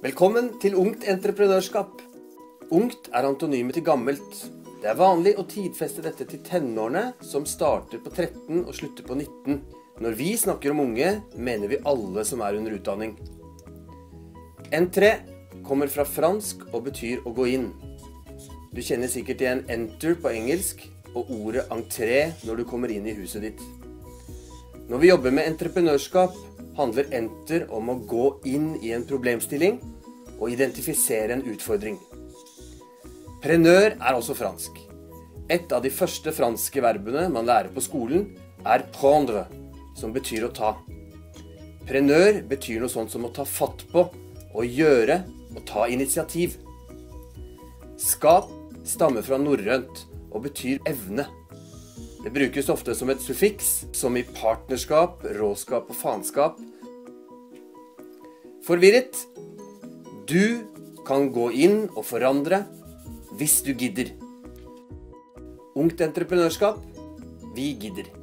Velkommen til Ungt entreprenørskap. Ungt er antonymet til gammelt. Det er vanlig å tidfeste dette til tenårene, som starter på 13 og slutter på 19. Når vi snakker om unge, mener vi alle som er under utdanning. Entré kommer fra fransk og betyr å gå inn. Du kjenner sikkert igjen 'enter' på engelsk og ordet 'entré' når du kommer inn i huset ditt. Når vi jobber med entreprenørskap, handler 'enter' om å gå inn i en problemstilling og identifisere en utfordring. Prenør er også fransk. Et av de første franske verbene man lærer på skolen, er 'prendre', som betyr å ta. Prenør betyr noe sånt som å ta fatt på, å gjøre og ta initiativ. Skap stammer fra norrønt og betyr evne. Det brukes ofte som et suffiks, som i partnerskap, råskap og faenskap. Forvirret? Du kan gå inn og forandre hvis du gidder. Ungt entreprenørskap vi gidder.